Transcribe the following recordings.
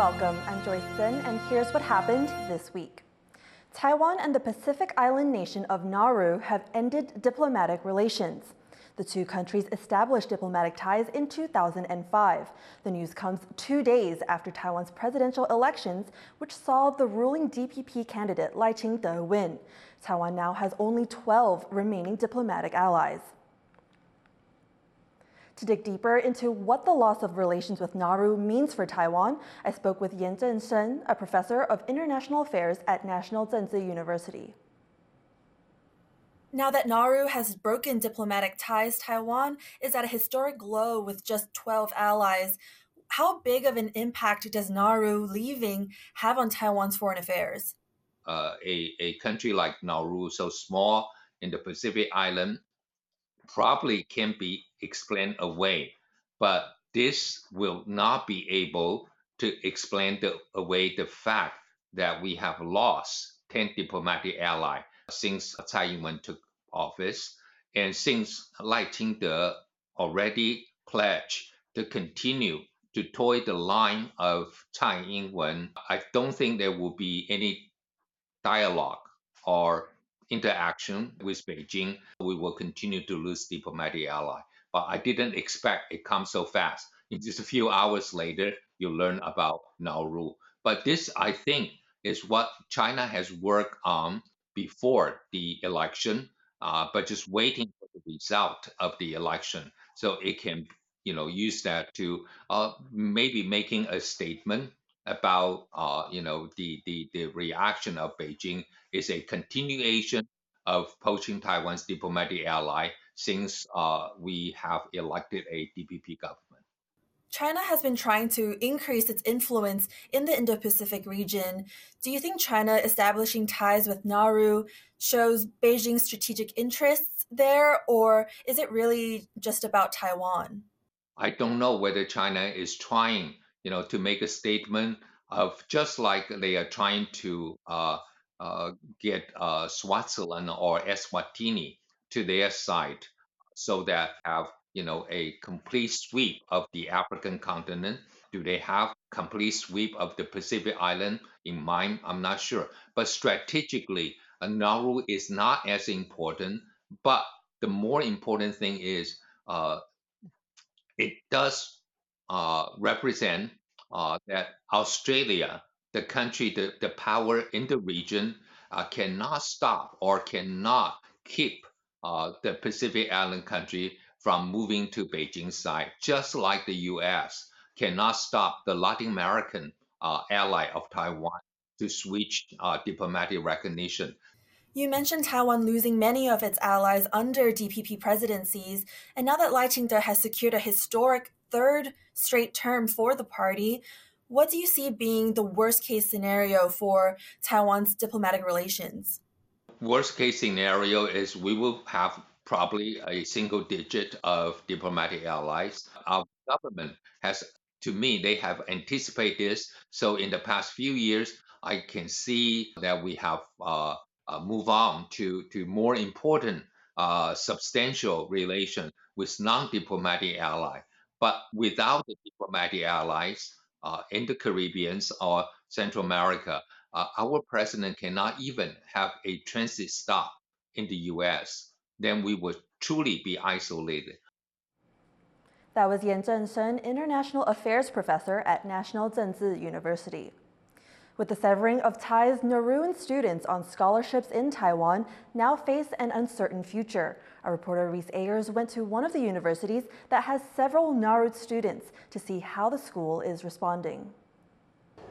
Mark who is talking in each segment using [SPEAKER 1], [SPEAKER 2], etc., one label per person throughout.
[SPEAKER 1] welcome. I'm Joyce Tseng, and here's what happened this week. Taiwan and the Pacific island nation of Nauru have ended diplomatic relations. The two countries established diplomatic ties in 2005. The news comes two days after Taiwan's presidential elections, which saw the ruling DPP candidate Lai Ching-te win. Taiwan now has only 12 remaining diplomatic allies. To dig deeper into what the loss of relations with Nauru means for Taiwan, I spoke with Yan Zhenshen, a professor of international affairs at National Chengchi University. Now that Nauru has broken diplomatic ties, Taiwan is at a historic low with just 12 allies. How big of an impact does Nauru leaving have on Taiwan's foreign affairs?
[SPEAKER 2] Uh, a, a country like Nauru, so small in the Pacific Island, probably can be explained away, but this will not be able to explain the, away the fact that we have lost 10 diplomatic allies since Tsai Ing-wen took office, and since Lai Ching-te already pledged to continue to toy the line of Tsai Ing-wen, I don't think there will be any dialogue or interaction with Beijing, we will continue to lose diplomatic ally. But I didn't expect it comes so fast. In just a few hours later, you learn about Nauru. But this, I think, is what China has worked on before the election, uh, but just waiting for the result of the election so it can, you know, use that to uh, maybe making a statement about uh, you know the, the the reaction of Beijing is a continuation of poaching Taiwan's diplomatic ally since uh, we have elected a DPP government.
[SPEAKER 1] China has been trying to increase its influence in the Indo Pacific region. Do you think China establishing ties with Nauru shows Beijing's strategic interests there, or is it really just about Taiwan?
[SPEAKER 2] I don't know whether China is trying you know, to make a statement of just like they are trying to uh, uh, get uh, Swaziland or Eswatini to their side, so that have you know a complete sweep of the African continent. Do they have complete sweep of the Pacific Island in mind? I'm not sure. But strategically, a Nauru is not as important. But the more important thing is uh, it does represent uh, that Australia, the country, the, the power in the region, uh, cannot stop or cannot keep uh, the Pacific Island country from moving to Beijing side, just like the U.S. cannot stop the Latin American uh, ally of Taiwan to switch uh, diplomatic recognition.
[SPEAKER 1] You mentioned Taiwan losing many of its allies under DPP presidencies, and now that Lai Ching-te has secured a historic third straight term for the party. What do you see being the worst case scenario for Taiwan's diplomatic relations?
[SPEAKER 2] Worst case scenario is we will have probably a single digit of diplomatic allies. Our government has, to me, they have anticipated this. So in the past few years, I can see that we have uh, uh, move on to, to more important, uh, substantial relation with non-diplomatic ally. But without the diplomatic allies uh, in the Caribbean or Central America, uh, our president cannot even have a transit stop in the U.S. Then we would truly be isolated.
[SPEAKER 1] That was Yan Zhenshen, International Affairs Professor at National Chengchi University. With the severing of ties, Nauruan students on scholarships in Taiwan now face an uncertain future. Our reporter Reese Ayers went to one of the universities that has several Nauru students to see how the school is responding.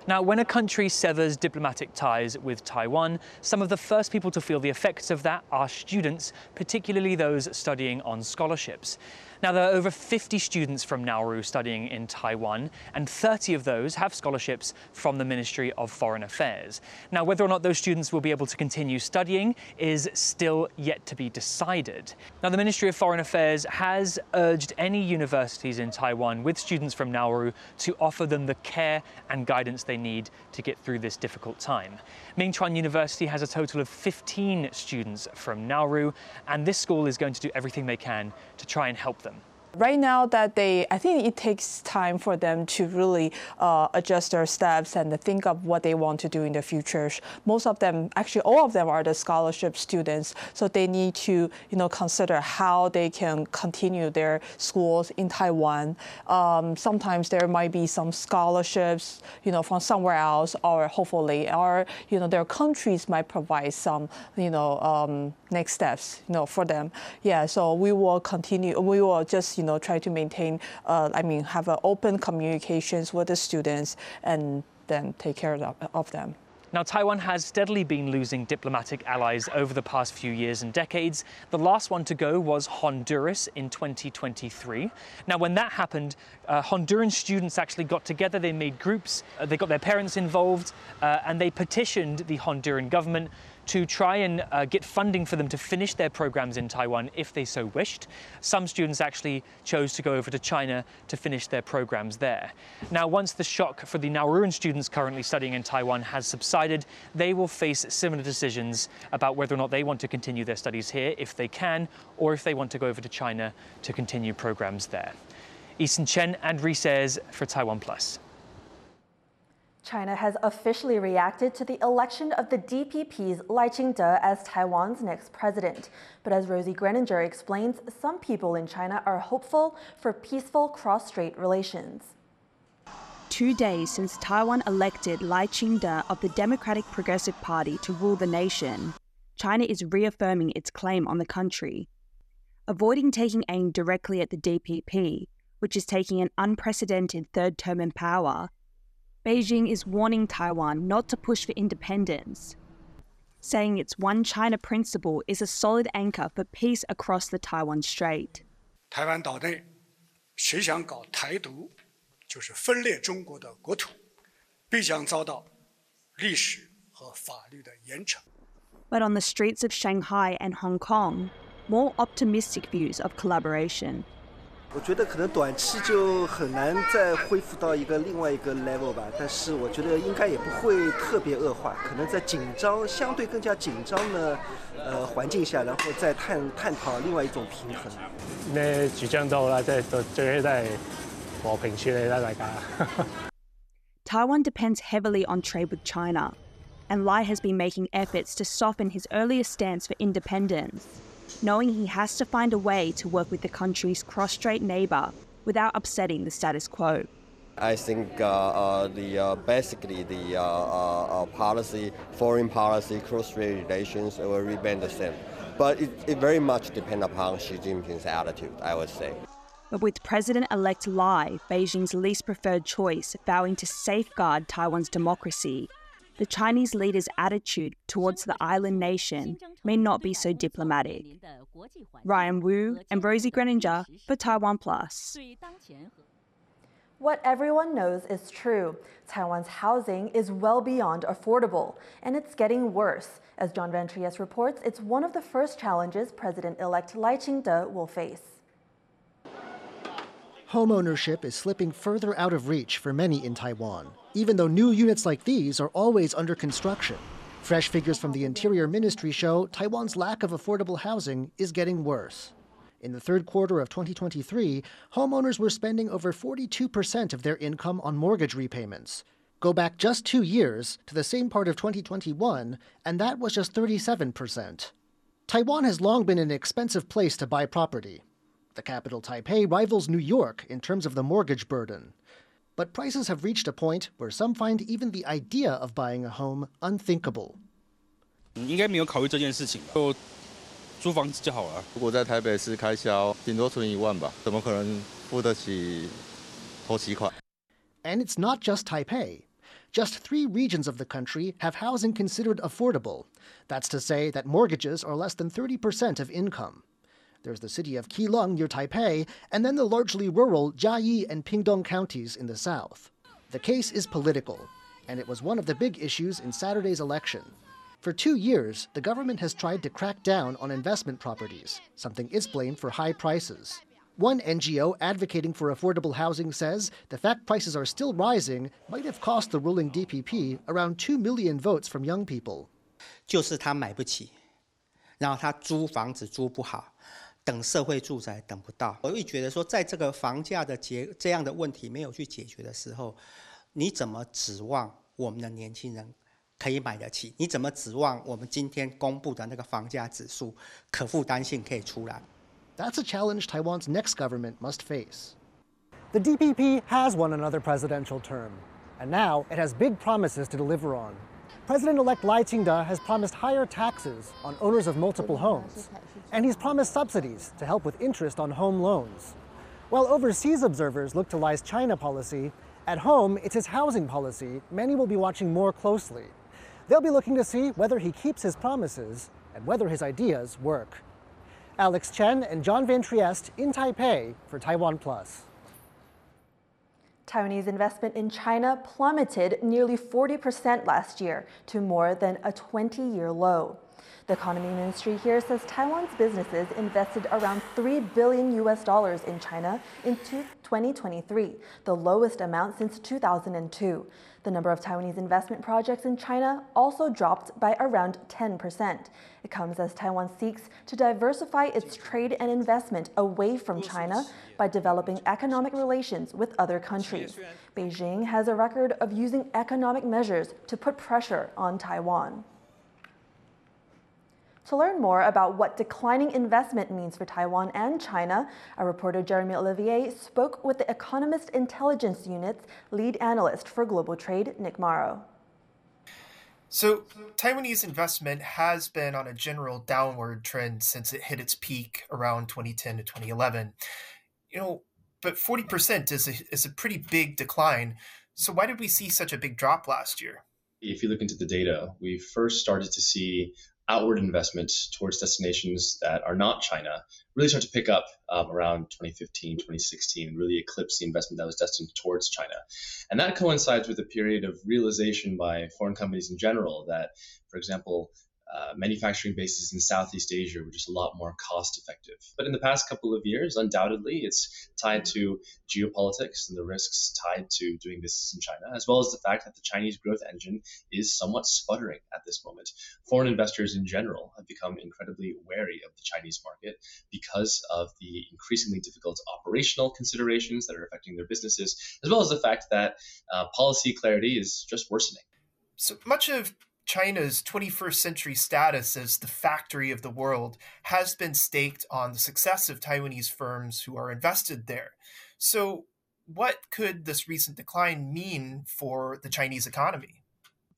[SPEAKER 3] Now, when a country severs diplomatic ties with Taiwan, some of the first people to feel the effects of that are students, particularly those studying on scholarships. Now, there are over 50 students from Nauru studying in Taiwan, and 30 of those have scholarships from the Ministry of Foreign Affairs. Now, whether or not those students will be able to continue studying is still yet to be decided. Now, the Ministry of Foreign Affairs has urged any universities in Taiwan with students from Nauru to offer them the care and guidance they need to get through this difficult time. Ming Chuan University has a total of 15 students from Nauru, and this school is going to do everything they can to try and help them.
[SPEAKER 4] Right now that they, I think it takes time for them to really uh, adjust their steps and think of what they want to do in the future. Most of them, actually all of them are the scholarship students, so they need to, you know, consider how they can continue their schools in Taiwan. Um, sometimes there might be some scholarships, you know, from somewhere else, or hopefully, or you know, their countries might provide some, you know, um, next steps, you know, for them. Yeah, so we will continue. We will just, you know, try to maintain. Uh, I mean, have open communications with the students and then take care of, of them.
[SPEAKER 3] Now, Taiwan has steadily been losing diplomatic allies over the past few years and decades. The last one to go was Honduras in 2023. Now, when that happened, uh, Honduran students actually got together, they made groups, uh, they got their parents involved, uh, and they petitioned the Honduran government to try and uh, get funding for them to finish their programs in Taiwan if they so wished. Some students actually chose to go over to China to finish their programs there. Now, once the shock for the Nauruan students currently studying in Taiwan has subsided, they will face similar decisions about whether or not they want to continue their studies here if they can, or if they want to go over to China to continue programs there. Eason Chen and Rees for Taiwan Plus.
[SPEAKER 1] China has officially reacted to the election of the DPP's Lai Ching-te as Taiwan's next president. But as Rosie Greninger explains, some people in China are hopeful for peaceful cross-strait relations.
[SPEAKER 5] Two days since Taiwan elected Lai Ching-te of the Democratic Progressive Party to rule the nation, China is reaffirming its claim on the country. Avoiding taking aim directly at the DPP, which is taking an unprecedented third term in power, Beijing is warning Taiwan not to push for independence, saying its One China principle is a solid anchor for peace across the Taiwan Strait.
[SPEAKER 6] 台湾岛内，谁想搞台独，就是分裂中国的国土，必将遭到历史和法律的严惩。
[SPEAKER 5] But on the streets of Shanghai and Hong Kong, more optimistic views of collaboration.
[SPEAKER 7] 我觉得可能短期就很难再恢复到一个另外一个 level 吧，但是我觉得应该也不会特别恶化，可能在紧张相对更加紧张的呃环境下，然后再探探讨另外一种平衡。
[SPEAKER 8] 咩主張都好啦，即係最緊都係和平處理啦，大家。
[SPEAKER 5] Taiwan depends heavily on trade with China, and Lai has been making efforts to soften his earlier stance for independence knowing he has to find a way to work with the country's cross strait neighbour without upsetting the status quo.
[SPEAKER 9] I think uh, uh, the uh, basically the uh, uh, uh, policy, foreign policy, cross-strait relations will remain the same, but it, it very much depends upon Xi Jinping's attitude. I would say.
[SPEAKER 5] But with President-elect Lai, Beijing's least preferred choice, vowing to safeguard Taiwan's democracy, the Chinese leader's attitude towards the island nation may not be so diplomatic. Ryan Wu and Rosie Greninger for Taiwan Plus.
[SPEAKER 1] What everyone knows is true. Taiwan's housing is well beyond affordable, and it's getting worse. As John Van Trieste reports, it's one of the first challenges President-elect Lai Ching-te will face.
[SPEAKER 10] Homeownership is slipping further out of reach for many in Taiwan even though new units like these are always under construction. Fresh figures from the Interior Ministry show Taiwan's lack of affordable housing is getting worse. In the third quarter of 2023, homeowners were spending over 42% of their income on mortgage repayments. Go back just two years to the same part of 2021, and that was just 37%. Taiwan has long been an expensive place to buy property. The capital, Taipei, rivals New York in terms of the mortgage burden but prices have reached a point where some find even the idea of buying a home unthinkable.
[SPEAKER 11] 应该没有考虑这件事情，就租房子就好了。
[SPEAKER 12] 如果在台北市开销，顶多存一万吧，怎么可能付得起头期款？
[SPEAKER 10] And it's not just Taipei. Just three regions of the country have housing considered affordable. That's to say that mortgages are less than 30% of income. There's the city of Keelung near Taipei, and then the largely rural Chiayi and Pingtung counties in the south. The case is political, and it was one of the big issues in Saturday's election. For two years, the government has tried to crack down on investment properties, something it's blamed for high prices. One NGO advocating for affordable housing says the fact prices are still rising might have cost the ruling DPP around 2 million votes from young people.
[SPEAKER 13] 就是他买不起，然后他租房子租不好，等社会住宅等不到。我会觉得说，在这个房价的解这样的问题没有去解决的时候，你怎么指望我们的年轻人可以买得起？你怎么指望我们今天公布的那个房价指数可负担性可以出来
[SPEAKER 10] ？That's a challenge Taiwan's next government must face.
[SPEAKER 14] The DPP has won another presidential term, and now it has big promises to deliver on. President-elect Lai Ching-te has promised higher taxes on owners of multiple homes, and he's promised subsidies to help with interest on home loans. While overseas observers look to Lai's China policy, at home, it's his housing policy many will be watching more closely. They'll be looking to see whether he keeps his promises and whether his ideas work. Alex Chen and John Van Trieste in Taipei for Taiwan Plus.
[SPEAKER 1] Taiwanese investment in China plummeted nearly 40% last year to more than a 20 year low. The economy ministry here says Taiwan's businesses invested around 3 billion US dollars in China in 2023, the lowest amount since 2002. The number of Taiwanese investment projects in China also dropped by around 10%. It comes as Taiwan seeks to diversify its trade and investment away from China by developing economic relations with other countries. Beijing has a record of using economic measures to put pressure on Taiwan. To learn more about what declining investment means for Taiwan and China, our reporter Jeremy Olivier spoke with the Economist Intelligence Unit's lead analyst for global trade, Nick Marro.
[SPEAKER 15] So, Taiwanese investment has been on a general downward trend since it hit its peak around 2010 to 2011. You know, but 40% is a, is a pretty big decline. So, why did we see such a big drop last year?
[SPEAKER 16] If you look into the data, we first started to see outward investment towards destinations that are not China really start to pick up um, around 2015, 2016, and really eclipse the investment that was destined towards China. And that coincides with a period of realization by foreign companies in general that, for example, uh, manufacturing bases in Southeast Asia were just a lot more cost effective. But in the past couple of years, undoubtedly, it's tied to geopolitics and the risks tied to doing business in China, as well as the fact that the Chinese growth engine is somewhat sputtering at this moment. Foreign investors in general have become incredibly wary of the Chinese market because of the increasingly difficult operational considerations that are affecting their businesses, as well as the fact that uh, policy clarity is just worsening.
[SPEAKER 15] So much of China's 21st century status as the factory of the world has been staked on the success of Taiwanese firms who are invested there. So, what could this recent decline mean for the Chinese economy?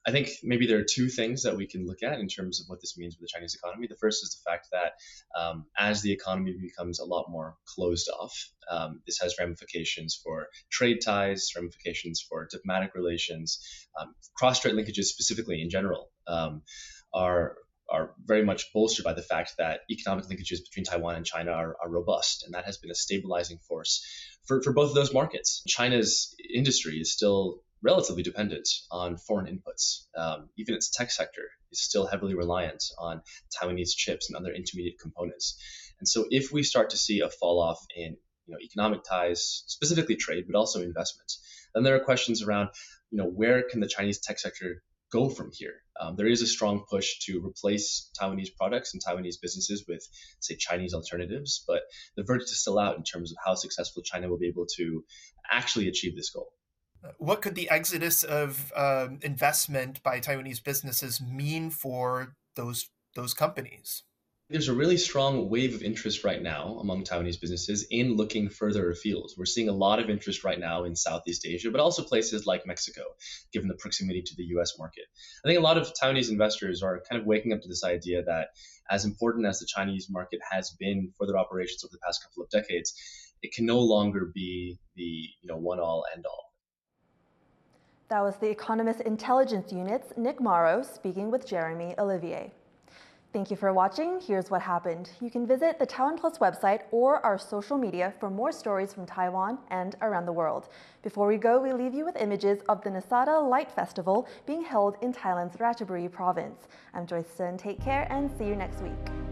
[SPEAKER 16] I think maybe there are two things that we can look at in terms of what this means for the Chinese economy. The first is the fact that um, as the economy becomes a lot more closed off, um, this has ramifications for trade ties, ramifications for diplomatic relations, um, cross-strait linkages specifically in general um, are are very much bolstered by the fact that economic linkages between Taiwan and China are, are robust, and that has been a stabilizing force for, for both of those markets. China's industry is still relatively dependent on foreign inputs. Um, even its tech sector is still heavily reliant on Taiwanese chips and other intermediate components. And so, if we start to see a fall off in you know, economic ties, specifically trade, but also investment, then there are questions around you know, where can the Chinese tech sector go from here? Um, there is a strong push to replace Taiwanese products and Taiwanese businesses with, say, Chinese alternatives, but the verdict is still out in terms of how successful China will be able to actually achieve this goal.
[SPEAKER 15] What could the exodus of um, investment by Taiwanese businesses mean for those those companies?
[SPEAKER 16] There's a really strong wave of interest right now among Taiwanese businesses in looking further afield. We're seeing a lot of interest right now in Southeast Asia, but also places like Mexico, given the proximity to the US market. I think a lot of Taiwanese investors are kind of waking up to this idea that, as important as the Chinese market has been for their operations over the past couple of decades, it can no longer be the you know one all end all.
[SPEAKER 1] That was the Economist Intelligence Unit's Nick Marro speaking with Jeremy Olivier. Thank you for watching. Here's what happened. You can visit the Taiwan Plus website or our social media for more stories from Taiwan and around the world. Before we go, we leave you with images of the Nasada Light Festival being held in Thailand's Ratchaburi province. I'm Joyce Tseng. Take care and see you next week.